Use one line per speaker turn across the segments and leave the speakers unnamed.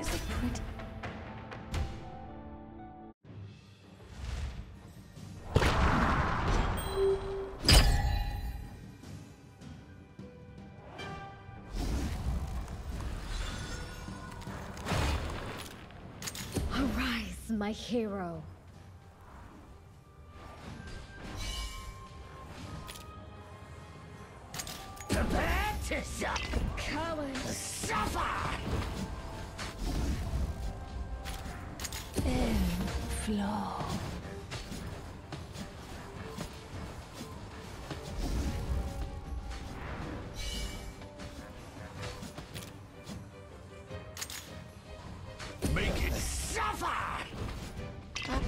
is a pretty...
Arise, my hero.
Prepare to suffer!
Coward.
Flow.
Make it suffer!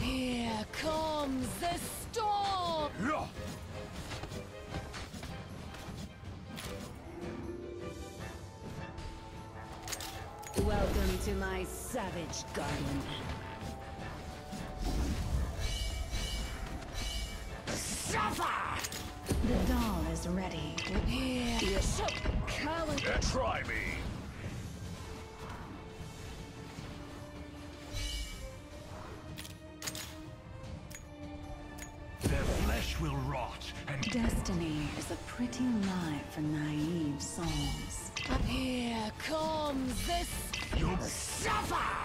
Here comes the storm!
Yeah.
Welcome to my savage garden.
Suffer!
The doll is ready. Here.
Coward.
Uh, try me! Their flesh will rot, and
Destiny is a pretty lie for naive souls. Here comes this.
you'll suffer!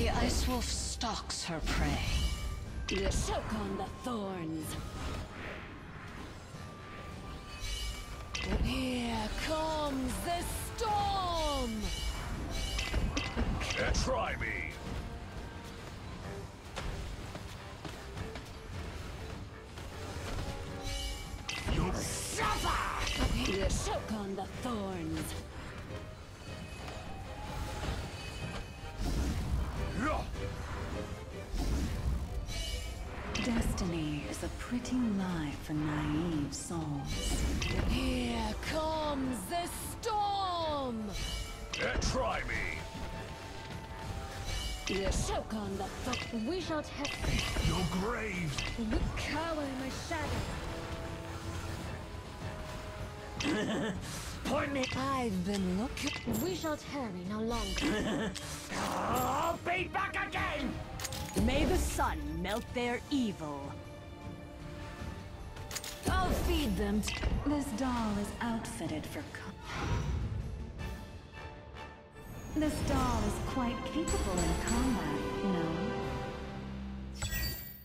The ice wolf stalks her prey. Choke on the thorns. Here comes the storm!
Try me! You'll suffer!
Choke on the thorns. Destiny is a pretty lie for naive souls. Here comes the storm!
Uh, try me!
Choke on the thorns.
We shall test
Your graves!
Look cower in my shadow.
Point me!
I've been looking.
We shall tarry no longer.
I'll be back again!
May the sun melt their evil. I'll feed them. this doll is outfitted for. This doll is quite capable in combat, no?